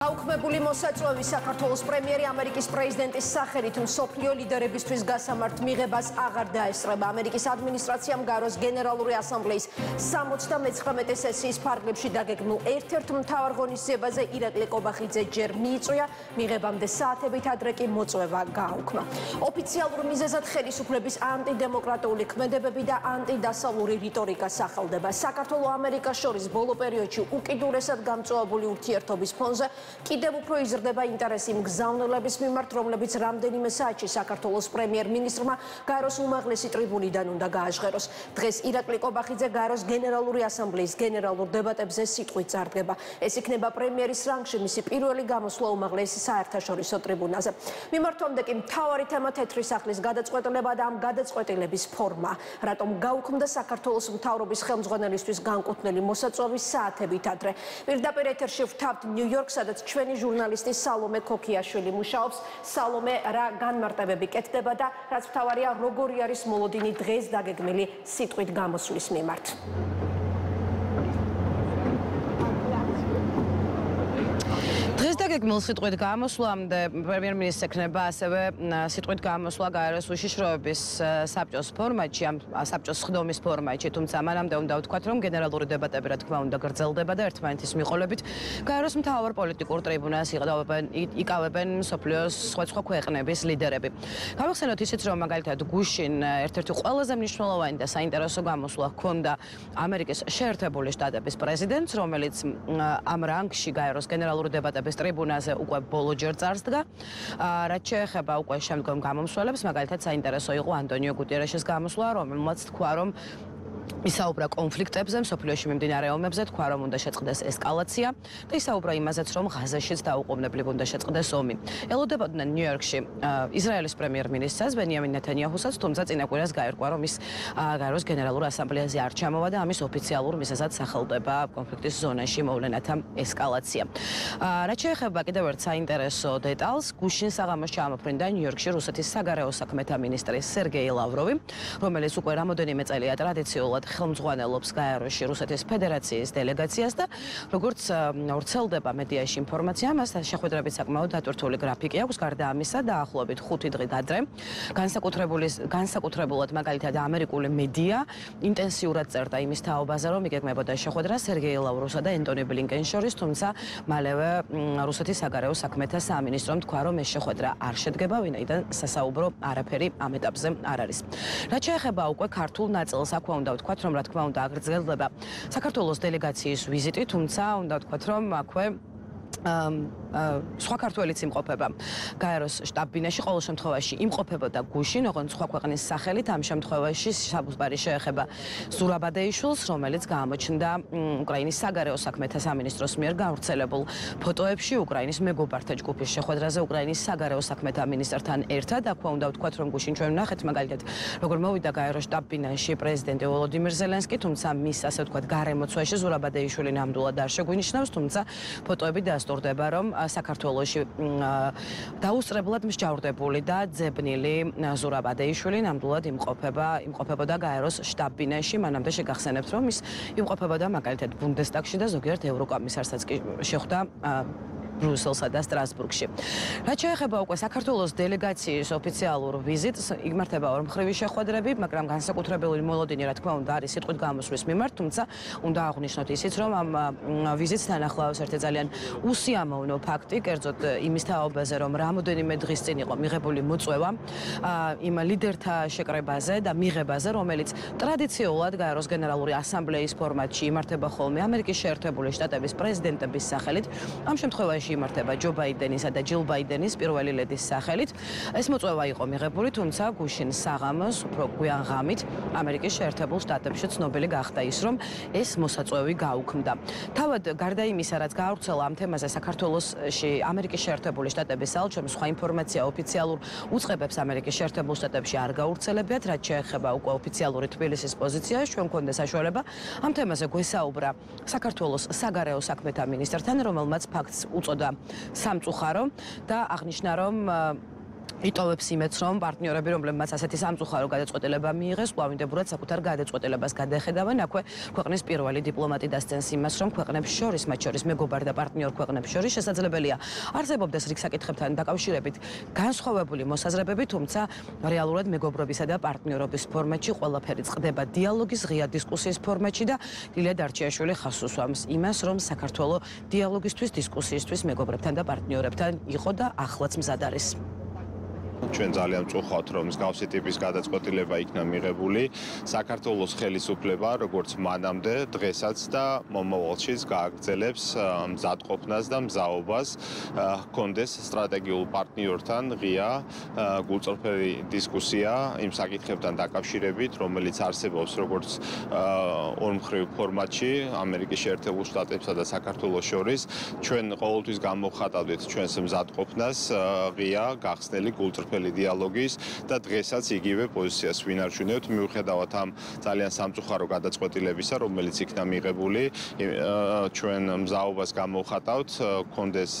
აუქმებული მოსაწვევის საქართველოს პრემიერი ამერიკის პრეზიდენტის სახელით მსოფლიო ლიდერებისთვის გასამართ მიღებას აღარ დაესწრება. ამერიკის ადმინისტრაციამ გაროს გენერალური ასამბლეის 79-ე სესიის ფარგლებში დაგეგმილ ერთ-ერთ მთავარ ღონისძიებაზე ირაკლი კობახიძე ჯერ მიიწვია, მიღებამდე საათებით ადრე კი მოწვევა გააუქმა. ოფიციალურ მიზეზად ხელისუფლების ანტიდემოკრატიული ქმედებები და ანტიდასავლური რიტორიკა სახელდება. საქართველოს ამერიკას შორის ბოლო პერიოდში უკიდურესად გამწვავებული ურთიერთობის ფონზე კიდევ უფრო იზრდება ინტერესი მგზავნელების მიმართ, რომლებიც რამდენიმე საათში საქართველოს პრემიერ-მინისტრმა გაროს უმაღლესი ტრიბუნიდან უნდა გააჟღეროს. დღეს ირაკლი კობახიძე გაროს გენერალური ასამბლეის გენერალურ დებატებზე სიტყვით წარდგება. ეს იქნება პრემიერის რანგში მისი პირველი გამოსვლა უმაღლესი საერთაშორისო ტრიბუნაზე. მიმართვამდე კი მთავარი თემა თეთრი სახლის გადაწყვეტილება და ამ გადაწყვეტილების ფორმა, რატომ გაუქმდა საქართველოს მთავრობის ხელმძღვანელისთვის განკუთვნილი მოსაწვევის საათებით ადრე. პირდაპირ ეთერში ვთავთ ნიუ-იორკს, სადაც ჩვენი ჟურნალისტი სალომე ქოქიაშვილი მუშაობს. სალომე, რა განმარტებები კეთდება და რაც მთავარია, როგორი არის მოლოდინი დღეს დაგეგმილი სიტყვით გამოსვლის მიმართ? დღეს დაგეგმილ სიტყვით გამოსვლამდე პრემიერ-მინისტრს ექნება ასევე სიტყვით გამოსვლა გაეროს უშიშროების საბჭოს ფორმატში, ამ საბჭოს ხდომის ფორმატში, თუმცა მანამდე უნდა ვთქვათ, რომ გენერალური დებატები რა თქმა უნდა გრძელდება და ერთმანეთის მიყოლებით გაეროს მთავარ პოლიტიკურ ტრიბუნას იყდავენ იკავებენ სოფლიოს სხვადასხვა ქვეყნების ლიდერები. გავიხსენოთ ისიც, რომ მაგალითად გუშინ ერთ-ერთი ყველაზე მნიშვნელოვანი და საინტერესო გამოსვლა ჰქონდა ამერიკის შეერთებული შტატების პრეზიდენტს, რომელიც ამ რანგში გაეროს გენერალური დებატები ეს ტრიბუნაზე უკვე ბოლოჯერ წარსდგა. რაც შეეხება უკვე შემდგომ გამომსვლელებს, მაგალითად საინტერესო იყო ანტონიო გუტიერეშის გამოსვლა, რომელმაც თქვა, რომ ისაუბრა კონფლიქტებზე, სოფლიოში მიმდინარე ომებზე, თქვა რომ უნდა შეწყდეს ესკალაცია და ისაუბრა იმაზეც, რომ ღაზაშიც დაუყოვნებლივ უნდა შეწყდეს ომი. ელოდებოდნენ ნიუ-იორკში ისრაელის პრემიერ-მინისტრს ბენიამინ ნეთანიაჰუსაც, თუმცა წინა კვირას გაერკვა, რომ ის გაეროს გენერალურ ასამბლეაზე არ ჩამოვა და ამის ოფიციალურ მიზეზად სახელდება კონფლიქტის ზონაში მოვლენათა ესკალაცია. რაც შეეხება კიდევ ერთ საინტერესო დეტალს, გუშინ საღამოს ჩამოფრინდა ნიუ-იორკში რუსეთის საგარეო საქმეთა მინისტრი სერგეი ლავროვი, რომელიც უკვე რამოდენიმე წელია ტრადიციულად ხელმძღვანელობს გაეროში რუსეთის ფედერაციის დელეგაციას და როგორც ვრცელდება მედიაში ინფორმაცია, მას შეხვედრებით საკმაოდ დატვირთული გრაფიკი აქვს გარდა ამისა დაახლოებით 5 დღით ადრე. განსაკუთრებული განსაკუთრებულად მაგალითად ამერიკული მედია ინტენსიურად წერდა იმის თაობაზე, რომ იგეგმებოდა შეხვედრა სერგეი ლავროვსა და ენტონი ბლინკენის შორის, თუმცა მალევე რუსეთის საგარეო საქმეთა სამინისტრომ თქვა, რომ ეს შეხვედრა არ შედგება, ვინაიდან სასაუბრო არაფერი ამ ეტაპზე არ არის. რაც შეეხება უკვე ქართულ ნაწილს, აქვე უნდა ვთქვათ, რომ რა თქმა უნდა აგრძელდება საქართველოს დელეგაციის ვიზიტი, თუმცა უნდა ვთქვათ, რომ აქვე სხვა ქართველიც იმყოფება. გაეროს შტაბ-ბინაში ყოველ შემთხვევაში იმყოფებოდა გუშინ ოღონდ სხვა ქვეყნის სახელით ამ შემთხვევაში საბუთბარი შეეხება ზურაბადეიშვილს რომელიც გამოჩნდა უკრაინის საგარეო საქმეთა სამინისტროს მიერ გავრცელებულ ფოტოებში უკრაინის მეგობართა ჯგუფის შეხვედრაზე უკრაინის საგარეო საქმეთა მინისტრთან ერთად აქვე უნდა ვთქვათ რომ გუშინ ჩვენ ვნახეთ მაგალითად როგორ მოვიდა გაეროს შტაბ-ბინაში პრეზიდენტი ვოლოდიმირ ზელენსკი თუმცა მის ასე ვთქვათ გარემოცვაში ზურაბადეიშვილი ნამდვილად არ შეგვინიშნავს თუმცა ფოტოები და დასტურდება, რომ საქართველოსი დაუსწრებლად მსჯავრდებული და ძებნილი ზურაბადეიშვილი ნამდვილად იმყოფება, იმყოფებოდა გაეროს შტაბ-ბინაში, მანამდე შეგახსენებთ, რომ ის იმყოფებოდა მაგალითად ბუნდესტაგში და ზოგიერთ ევროკომისარსაც კი შეხვდა ბრუსელსა და სტრასბურგში. რაც შეეხება უკვე საქართველოს დელეგაციის ოფიციალურ ვიზიტს, იმართება ორმხრივი შეხვედრები, მაგრამ განსაკუთრებული მოლოდინი რა თქმა უნდა არის სიტყვით გამოსვლის მიმართ, თუმცა უნდა აღვნიშნოთ ისიც, რომ ამ ვიზიტთან ახლავს ერთი ძალიან უსიამოვნო ფაქტი, კერძოდ იმის თაობაზე, რომ რამოდენიმე დღის წინ იყო მიღებული მოწვევა იმ ლიდერთა შეკრებაზე და მიღებაზე, რომელიც ტრადიციულად გაეროს გენერალური ასამბლეის ფორმატში იმართება ხოლმე ამერიკის შეერთებული შტატების პრეზიდენტების სახელით. ამ შემთხვევაში ბერლინში იმართება ჯო ბაიდენისა და ჯილ ბაიდენის პირველი ლედის სახელით. ეს მოწვევა იყო მიღებული, თუმცა გუშინ საღამოს უფრო გვიან ღამით ამერიკის შეერთებულ შტატებში ცნობილი გახდა ის, რომ ეს მოსაწვევი გაუქმდა. თავად გარდა იმისა, რაც გაავრცელა ამ თემაზე საქართველოსში ამერიკის შეერთებული შტატების საელჩომ სხვა ინფორმაცია ოფიციალურ უწყებებს ამერიკის შეერთებულ შტატებში არ გაავრცელებიათ, რაც შეეხება უკვე ოფიციალური თბილისის პოზიციას, ჩვენ მქონდა საშუალება ამ თემაზე გვესაუბრა საქართველოს საგარეო საქმეთა მინისტრთან, რომელმაც ფაქტს უწოდა სამწუხარო და აღნიშნა რომ იტოვებს იმედს, რომ პარტნიორები, რომლებმაც ასეთი სამწუხარო გადაწყვეტილება მიიღეს, კვლავინდებურად საკუთარ გადაწყვეტილებას გადახედავენ. აქვე ქვეყნის პირველი დიპლომატი დასცენს იმას, რომ ქვეყნებს შორის, მათ შორის მეგობარ და პარტნიორ ქვეყნებს შორის შესაძლებელია არსებობდეს რიგ საკითხებთან დაკავშირებით განსხვავებული მოსაზრებები, თუმცა რეალურად მეგობრობისა და პარტნიორობის ფორმატში ყველაფერი წყდება დიალოგის, ღია დისკუსიის ფორმატში და ილია დარჩიაშვილი ხას უსვამს იმას, რომ საქართველოს დიალოგისთვის, დისკუსიისთვის მეგობრებთან და პარტნიორებთან იყო და ახლაც მზად არის. ჩვენ ძალიან წუხავთ რომ მსგავსი ტიპის გადაწყვეტილება იქნა მიღებული. საქართველოს ხელისუფლება როგორც მანამდე დღესაც და მომავალშიც გააგრძელებს მზადყოფნას და მზაობას. კონდეს სტრატეგიულ პარტნიორთან ღია გულწრფელი დისკუსია იმ საკითხებთან დაკავშირებით რომელიც არსებობს როგორც ორმხრივ ფორმატში ამერიკის შეერთებულ შტატებსა და საქართველოს შორის. ჩვენ ყოველთვის გამოვხატავთ ჩვენს მზადყოფნას ღია გახსნელი გულწრფელი ყველაფერი დიალოგის და დღესაც იგივე პოზიციას ვინარჩუნებთ მიუხედავად ამ ძალიან სამწუხარო გადაწყვეტილებისა რომელიც იქნა მიღებული ჩვენ მზაობას გამოვხატავთ კონდეს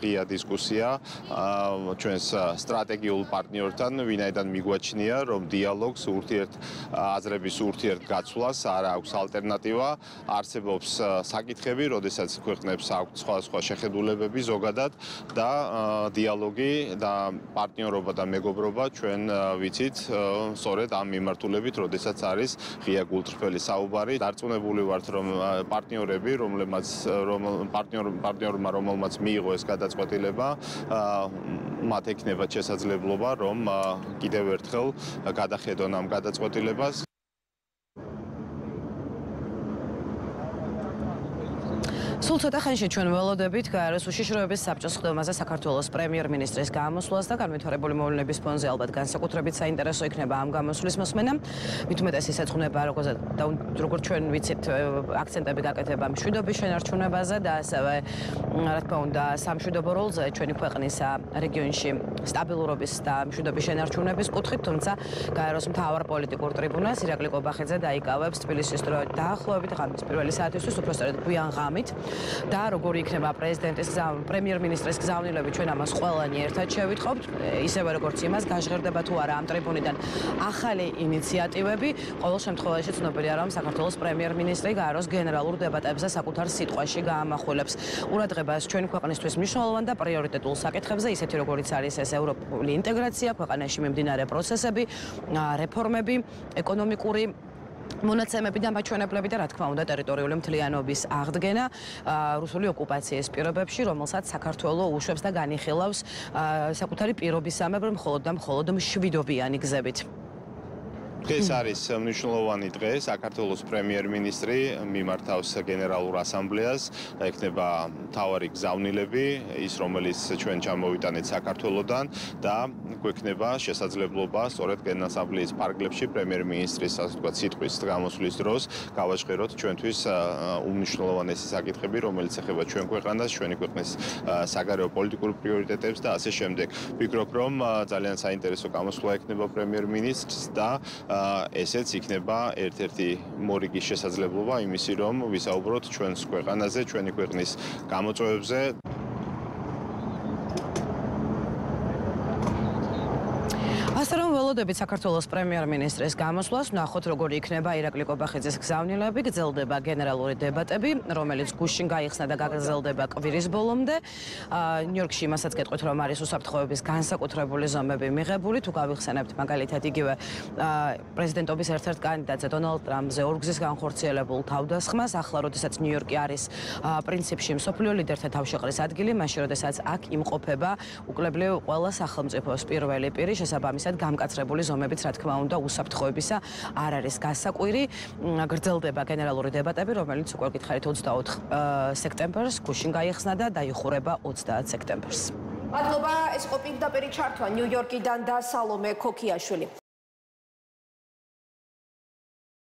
ღია დისკუსია ჩვენს სტრატეგიულ პარტნიორთან ვინაიდან მიგვაჩნია რომ დიალოგს ურთიერთ აზრების ურთიერთ გაცვლას არ აქვს ალტერნატივა არსებობს საკითხები როდესაც ქვეყნებს აქვს სხვა სხვა შეხედულებები ზოგადად და დიალოგი და პარტნიორობა და მეგობრობა ჩვენ ვიცით სწორედ ამ მიმართულებით, როდესაც არის ღია გულწრფელი საუბარი. დარწმუნებული ვართ, რომ პარტნიორები, რომლებმაც რომ პარტნიორ პარტნიორმა რომელმაც მიიღო ეს გადაწყვეტილება, მათ ექნება შესაძლებლობა, რომ კიდევ ერთხელ გადახედონ ამ გადაწყვეტილებას. სულ ცოტა ხანში ჩვენ ველოდებით გაეროს უშიშროების საბჭოს ხდომაზე საქართველოს პრემიერ-მინისტრის გამოსვლას და განვითარებული მოვლენების ფონზე ალბათ განსაკუთრებით საინტერესო იქნება ამ გამოსვლის მოსმენა. მით უმეტეს ისეც ხდება როგორც როგორც ჩვენ ვიცით აქცენტები გაკეთება მშვიდობის შენარჩუნებაზე და ასევე რა თქმა უნდა სამშვიდობო როლზე ჩვენი ქვეყნის რეგიონში სტაბილურობის და მშვიდობის შენარჩუნების კუთხით, თუმცა გაეროს მთავარ პოლიტიკურ ტრიბუნას ირაკლი კობახიძე დაიკავებს თბილისის დრო დაახლოებით ღამის პირველი საათისთვის უბრალოდ გვიან ღამით და როგორი იქნება პრეზიდენტის პრემიერ-მინისტრის გზავნილები ჩვენ ამას ყველანი ერთად შევიტყობთ. ისევე როგორც იმას გაჟღერდება თუ არა ამ ტრიბუნიდან ახალი ინიციატივები ყოველ შემთხვევაში ცნობილია რომ საქართველოს პრემიერ-მინისტრი გააროს გენერალურ დებატებზე საკუთარ სიტყვაში გაამახვილებს. ყურადღებას ჩვენი ქვეყნისთვის მნიშვნელოვან და პრიორიტეტულ საკითხებზე ისეთი როგორიც არის ეს ევროპული ინტეგრაცია ქვეყანაში მიმდინარე პროცესები რეფორმები ეკონომიკური მონაცემები და მაჩვენებლები და რა თქმა უნდა ტერიტორიული მთლიანობის აღდგენა რუსული ოკუპაციის პირობებში, რომელსაც საქართველოს უშვებს და განიხილავს საკუთარი პირობისამებრ მხოლოდ და მხოლოდ მშვიდობიანი გზებით. დღეს არის მნიშვნელოვანი დღე საქართველოს პრემიერ-მინისტრი მიმართავს გენერალურ ასამბლეას და ექნება თავარი გზავნილები ის რომელიც ჩვენ ჩამოვიტანეთ საქართველოსდან და გვექნება შესაძლებლობა სწორედ გენასამბლეის პარკლებში პრემიერ-მინისტრის ასე ვთქვათ სიტყვის გამოსვლის დროს გავაჟღეროთ ჩვენთვის უმნიშვნელოვანესი საკითხები რომელიც ეხება ჩვენ ქვეყანას ჩვენი ქვეყნის საგარეო პოლიტიკურ პრიორიტეტებს და ასე შემდეგ. ვფიქრობ რომ ძალიან საინტერესო გამოსვლა ექნება პრემიერ-მინისტრს და ესეც იქნება ერთ-ერთი მორიგის შესაძლებლობა იმისი რომ ვისაუბროთ ჩვენს ქვეყანაზე, ჩვენი ქვეყნის გამოწვევებზე. ასე რომ ველოდებით საქართველოს პრემიერ-მინისტრის გამოსვლას, ნახოთ როგორი იქნება ირაკლი კობახიძის გზავნილები, გრძელდება გენერალური დებატები, რომელიც გუშინ გაიხსნა და გაგრძელდება კვირის ბოლომდე. ნიუ-იორკში იმასაც გეტყვით, რომ არის უსაფრთხოების განსაკუთრებული ზომები მიღებული, თუ გავიხსენებთ მაგალითად იგივე პრეზიდენტობის ერთ-ერთ კანდიდატზე დონალდ ტრამპზე ორგზის განხორციელებულ თავდასხმას, ახლა როდესაც ნიუ-იორკი არის პრინციპში მსოფლიო ლიდერთა თავშეყრის ადგილი, მაშინ როდესაც აქ იმყოფება უკლებლივ ყველა სახელმწიფოს პირველი პირი შესაბამისად ერთად გამკაცრებული ზომებით, რა თქმა უნდა, უსაფრთხოებისა არ არის გასაკვირი. გრძელდება გენერალური დებატები, რომელიც უკვე გითხარით 24 სექტემბერს გუშინ გაიხსნა და დაიხურება 30 სექტემბერს. მადლობა, ეს ყოფილი და პერი ჩართვა ნიუ-იორკიდან და სალომე ქოქიაშვილი.